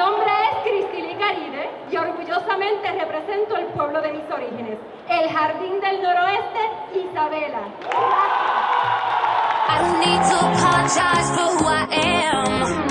Mi nombre es Cristilí Caride y orgullosamente represento el pueblo de mis orígenes, el Jardín del Noroeste, Isabela. I need to apologize for who I am.